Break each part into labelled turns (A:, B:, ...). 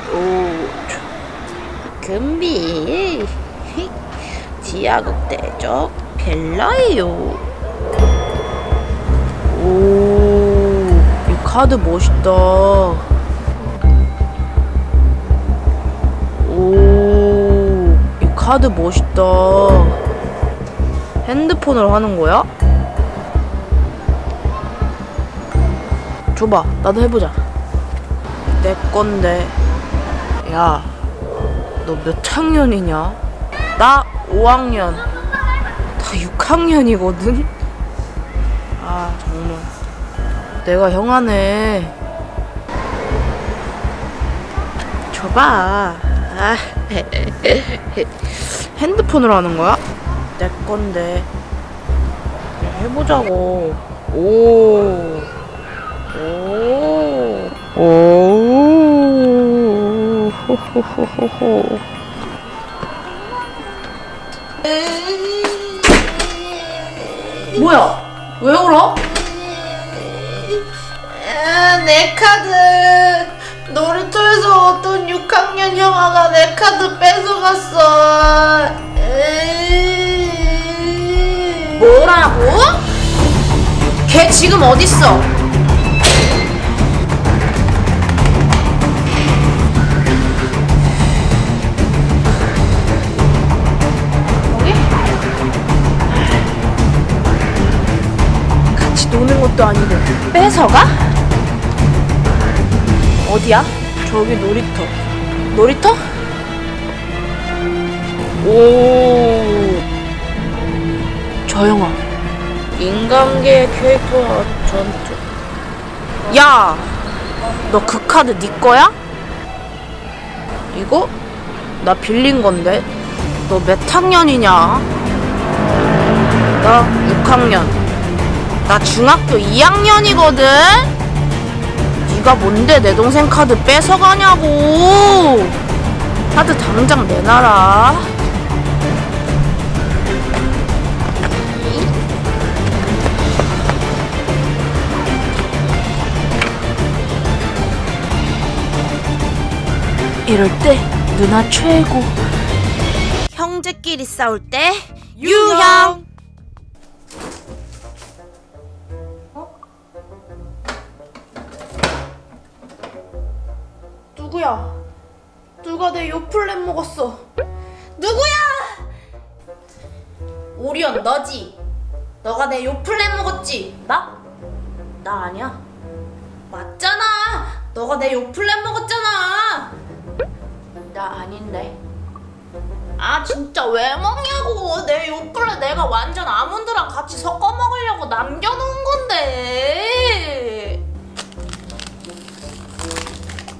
A: 오, 금비. 지하국 대적 벨라예요. 오, 이 카드 멋있다. 오, 이 카드 멋있다. 핸드폰으로 하는 거야? 줘봐, 나도 해보자. 내 건데. 야, 너 몇 학년이냐? 나 5학년. 다 6학년이거든? 아, 정말. 내가 형하네. 줘봐. 아, 핸드폰으로 하는 거야? 내 건데. 해보자고. 오. 오. 오. 호호호호호. 뭐야? 왜 울어?
B: 아, 내 카드 놀이터에서 어떤 6학년 형아가 내 카드 뺏어갔어.
A: 뭐라고? 걔 지금 어딨어? 것도 아니고 뺏어가? 어디야? 저기 놀이터. 놀이터? 오. 저영아. 인간계 캐릭터 전투. 야, 너 그 카드 네 거야? 이거 나 빌린 건데. 너 몇 학년이냐? 나 6학년. 나 중학교 2학년이거든. 네가 뭔데 내 동생 카드 뺏어가냐고. 카드 당장 내놔라. 이럴 때 누나 최고. 형제끼리 싸울 때 유형. 누구야? 누가 내 요플랜 먹었어? 누구야? 오리온 너지? 너가 내 요플랜 먹었지? 나? 나 아니야. 맞잖아. 너가 내 요플랜 먹었잖아. 나 아닌데. 아 진짜 왜 먹냐고 내 요플레 내가 완전 아몬드랑 같이 섞어 먹으려고 남겨놓은 건데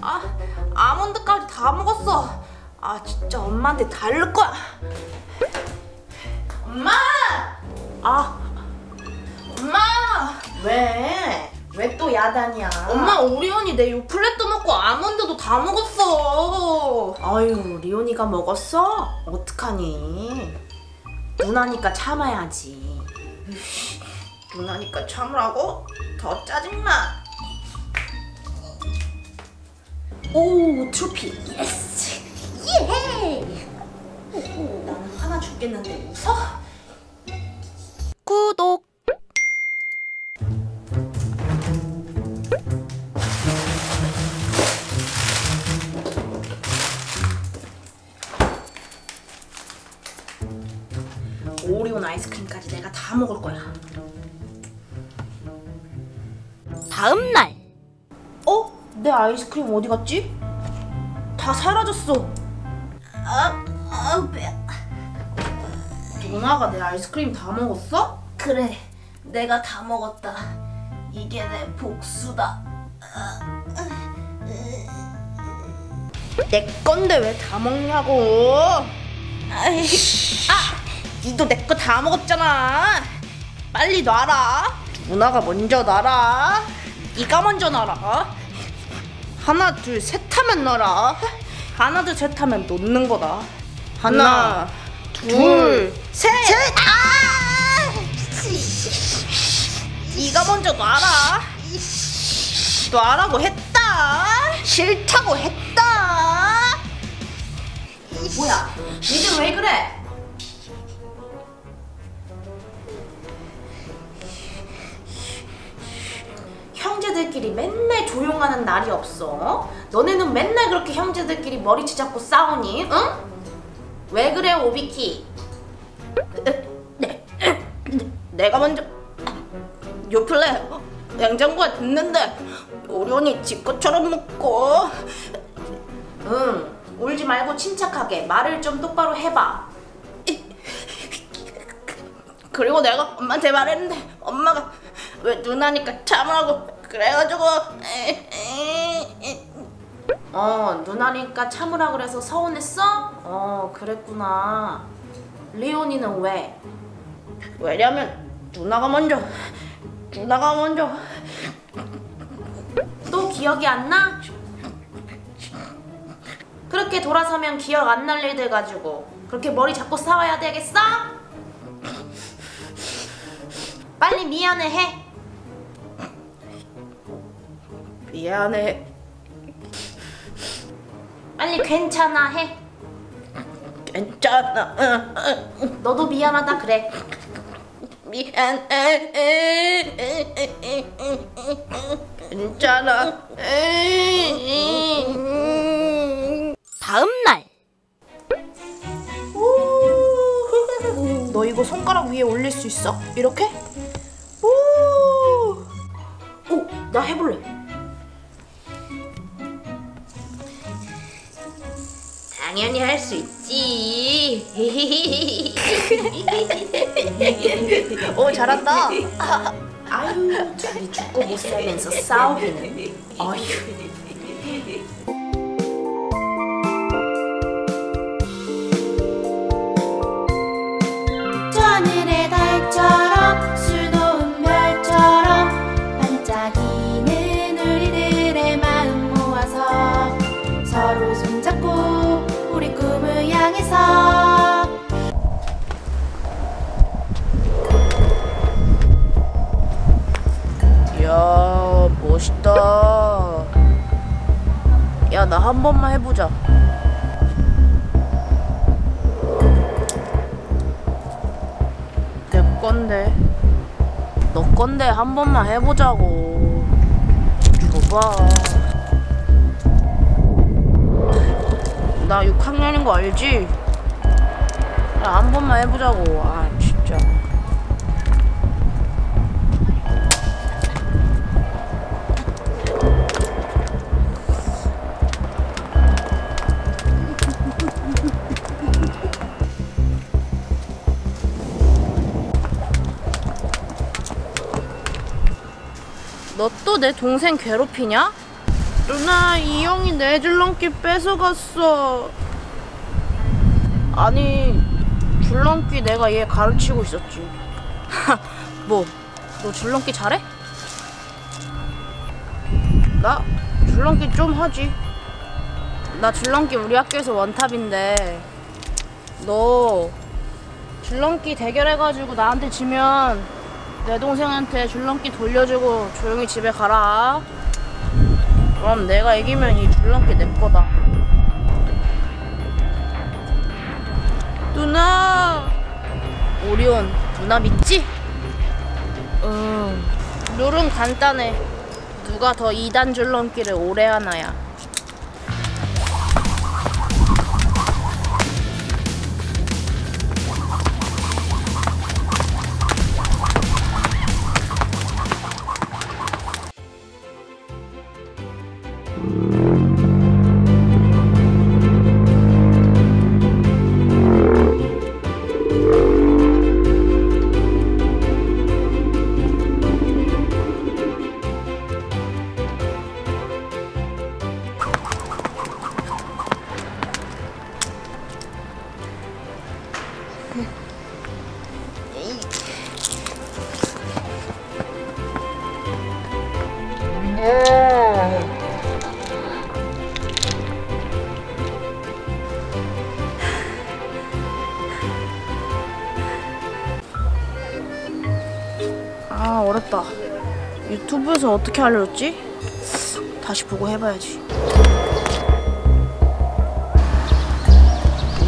A: 아 아몬드까지 다 먹었어 아 진짜 엄마한테 달를 거야 엄마 아 엄마
B: 왜? 왜 또 야단이야?
A: 엄마 오리온이 내 요플렛도 먹고 아몬드도 다 먹었어
B: 아유, 리온이가 먹었어? 어떡하니? 누나니까 참아야지.
A: 누나니까 참으라고? 더 짜증나
B: 오, 트로피. 예스. 예. 나는 화나 죽겠는데 웃어?
A: 구독
B: 오리온 아이스크림까지 내가 다 먹을 거야.
A: 다음 날
B: 어? 내 아이스크림 어디 갔지? 다 사라졌어. 아, 아, 배. 누나가 내 아이스크림 다 먹었어? 그래, 내가 다 먹었다. 이게 내 복수다.
A: 내 건데 왜 다 먹냐고.
B: 아
A: 니도 내 거 다 먹었잖아 빨리 놔라 누나가 먼저 놔라 네가 먼저 놔라 하나 둘 셋 하면 놀아. 하나 둘 셋 하면 놓는 거다. 하나, 하나. 둘셋셋. 아! 네가 먼저 놔라. 놔라고 했다. 싫다고 했다. 뭐야? 니들 왜 그래? 조용하는 날이 없어. 너네는 맨날 그렇게 형제들끼리 머리치 잡고 싸우니? 응? 왜 그래 오비키? 네, 내가 먼저 요플레 냉장고에 듣는데 오리온이 지 것처럼 먹고 응 울지 말고 침착하게 말을 좀 똑바로 해봐 그리고 내가 엄마한테 말했는데 엄마가 왜 누나니까 참으라고 그래가지고 어 누나니까 참으라 그래서 서운했어? 어 그랬구나 리온이는 왜? 왜냐면 누나가 먼저 누나가 먼저 또 기억이 안 나? 그렇게 돌아서면 기억 안 날 일들 가지고 그렇게 머리 잡고 싸워야 되겠어? 빨리 미안해 해 미안해 빨리 괜찮아 해 괜찮아. 너도 미안하다 그래 미안해 괜찮아 다음 날 너 이거 손가락 위에 올릴 수 있어? 이렇게? 오, 오, 나 해볼래. 당연히 할 수 있지. 오, 잘한다. 아유, 둘이 죽고 못 살면서 싸우기는. 아유. 이야, 멋있다. 야, 나 한 번만 해보자. 내 건데. 너 건데 한 번만 해보자고. 줘봐. 나 6학년인 거 알지? 야, 한 번만 해보자고. 아, 진짜. 너 또 내 동생 괴롭히냐? 누나 이 형이 내 줄넘기 뺏어갔어 아니 줄넘기 내가 얘 가르치고 있었지 뭐? 너 줄넘기 잘해? 나 줄넘기 좀 하지 나 줄넘기 우리 학교에서 원탑인데 너 줄넘기 대결해가지고 나한테 지면 내 동생한테 줄넘기 돌려주고 조용히 집에 가라. 그럼 내가 이기면 이 줄넘기 내 거다. 누나! 오리온, 누나 믿지? 응. 룰은 간단해. 누가 더 2단 줄 넘기를 오래 하나야. 유튜브에서 어떻게 알려줬지? 다시 보고 해봐야지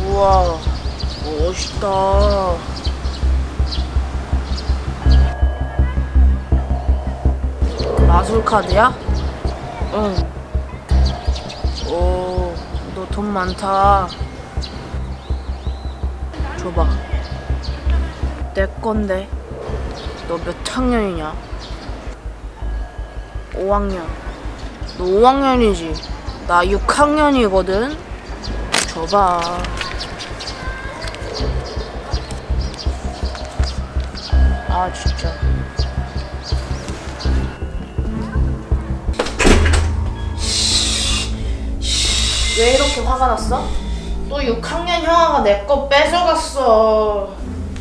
A: 우와, 멋있다. 마술 카드야? 응. 오, 너 돈 많다. 줘봐. 내 건데. 너 몇 학년이냐? 5학년. 너 5학년이지? 나 6학년이거든? 줘봐. 아, 진짜. 왜 이렇게 화가 났어? 또 6학년 형아가 내 거 뺏어갔어.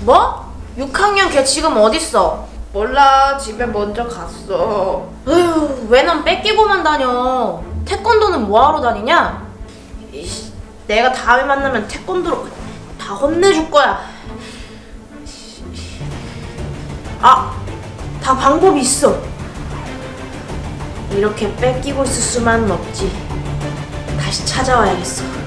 A: 뭐? 6학년 걔 지금 어딨어? 몰라 집에 먼저 갔어. 에휴 왜넌 뺏기고만 다녀? 태권도는 뭐하러 다니냐? 이씨, 내가 다음에 만나면 태권도로 다 혼내줄 거야. 아, 다 방법이 있어. 이렇게 뺏기고 있을 수만은 없지. 다시 찾아와야겠어.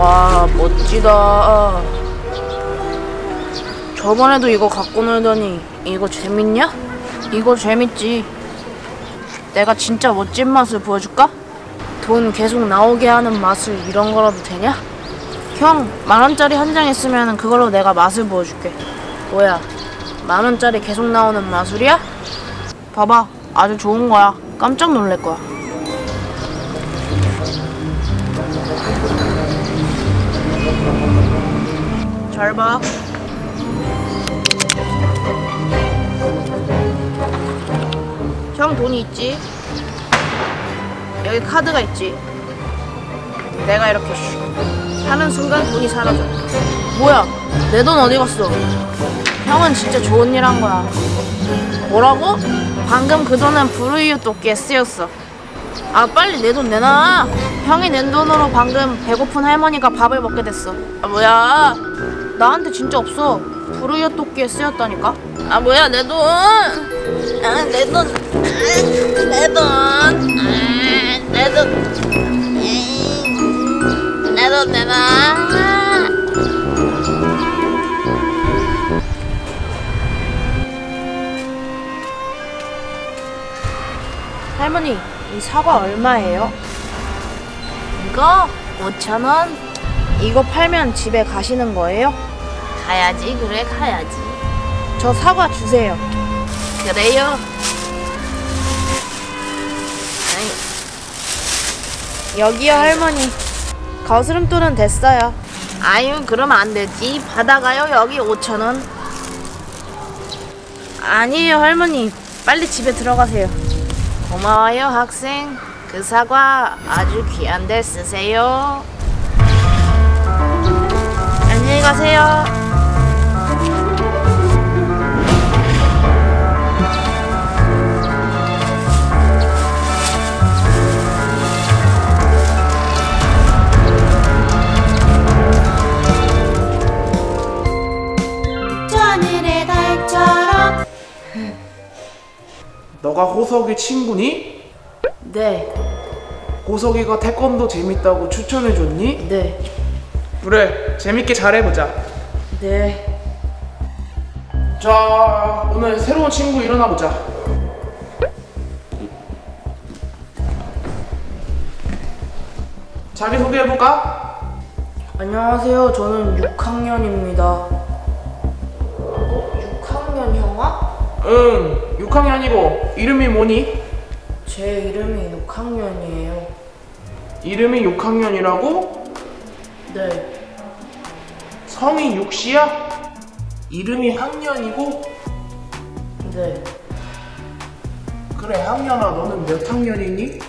A: 와 멋지다 저번에도 이거 갖고 놀더니 이거 재밌냐? 이거 재밌지 내가 진짜 멋진 맛을 보여줄까? 돈 계속 나오게 하는 맛을 이런 거라도 되냐? 형 만원짜리 한 장 있으면 그걸로 내가 맛을 보여줄게 뭐야 만원짜리 계속 나오는 마술이야? 봐봐 아주 좋은 거야 깜짝 놀랄 거야 잘 봐. 형 돈이 있지? 여기 카드가 있지? 내가 이렇게 슉 하는 순간 돈이 사라져. 뭐야? 내 돈 어디 갔어? 형은 진짜 좋은 일 한 거야. 뭐라고? 방금 그 돈은 불우이웃 돕기에 쓰였어. 아 빨리 내 돈 내놔. 형이 낸 돈으로 방금 배고픈 할머니가 밥을 먹게 됐어. 아 뭐야? 나한테 진짜 없어. 불우이웃 돕기에 쓰였다니까. 아 뭐야 내 돈? 아 내 돈. 내 돈. 아, 내 돈. 내 돈 내놔. 할머니, 이 사과 얼마예요? 이거 5천 원. 이거 팔면 집에 가시는 거예요? 가야지, 그래 가야지. 저 사과 주세요. 그래요. 아이. 여기요 할머니. 거스름돈은 됐어요. 아유, 그러면 안 되지. 받아가요. 여기 5천 원. 아니에요 할머니. 빨리 집에 들어가세요. 고마워요 학생 그 사과 아주 귀한데 쓰세요 안녕히 가세요
C: 너가 호석이 친구니?
A: 네
C: 호석이가 태권도 재밌다고 추천해줬니?
A: 네,
C: 그래 재밌게 잘해보자
A: 네.
C: 자 오늘 새로운 친구 일어나보자 자기 소개해볼까?
A: 안녕하세요 저는 6학년입니다 6학년 형아?
C: 응 6학년이고 이름이 뭐니?
A: 제 이름이 6학년이에요
C: 이름이 6학년이라고?
A: 네
C: 성이 육씨야? 이름이 학년이고?
A: 네.
C: 그래 학년아 너는 몇 학년이니?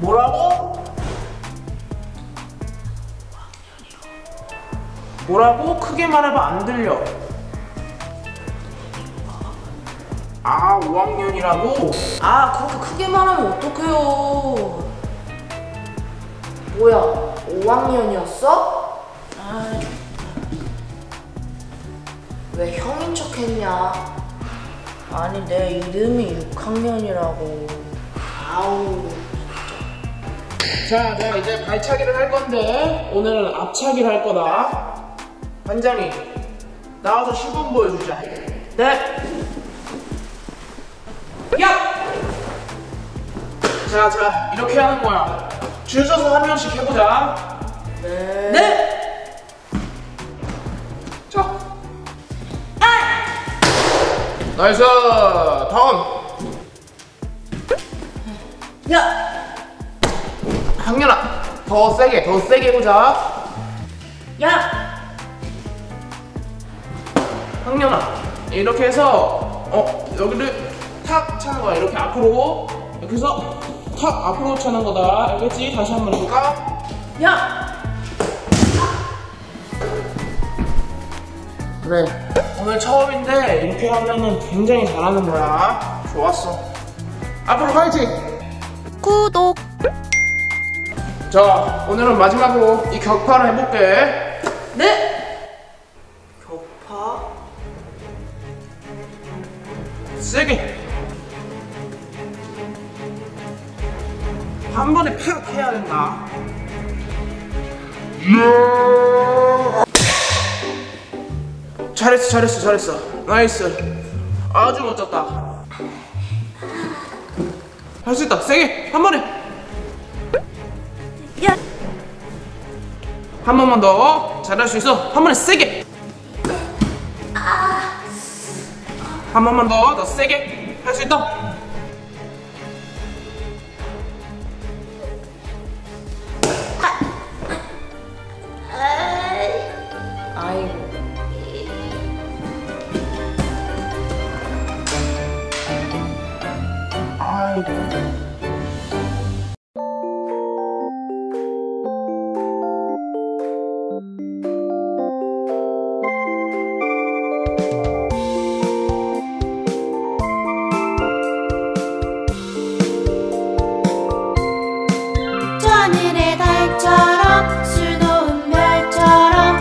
C: 뭐라고? 뭐라고? 크게 말해봐 안 들려. 아 5학년이라고?
B: 아 그렇게 크게 말하면 어떡해요 뭐야 5학년이었어? 왜 형인 척 했냐
A: 아니 내 이름이 6학년이라고
B: 아우
C: 자, 내가 이제 발차기를 할 건데 오늘은 앞차기를 할 거다. 반장이 나와서 시범 보여주자.
B: 네
C: 야! 자, 자, 이렇게 하는 거야. 줄 서서 한 명씩 해보자.
B: 네.
C: 자. nice! 다운!
B: 야!
C: 학년아, 더 세게, 더 세게 해보자.
B: 야!
C: 학년아, 이렇게 해서, 어, 여기를 탁 차는 거야. 이렇게 앞으로. 이렇게 해서 탁 앞으로 차는 거다. 알겠지? 다시 한번 해볼까?
B: 야!
C: 그래. 오늘 처음인데 이렇게 하면은 굉장히 잘하는 거야. 좋았어. 앞으로 화이팅!
D: 구독
C: 자, 오늘은 마지막으로 이 격파를 해볼게.
B: 네!
C: 세게. 한 번에 팍 해야 된다. 잘했어, 잘했어, 잘했어. nice. 아주 멋졌다. 할 수 있다. 세게. 한 번에.
B: 야!
C: 한 번만 더. 잘할 수 있어. 한 번에 세게. 한 번만 더. 더 세게. 할 수 있다.